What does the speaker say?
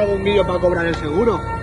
algún guillo para cobrar el seguro.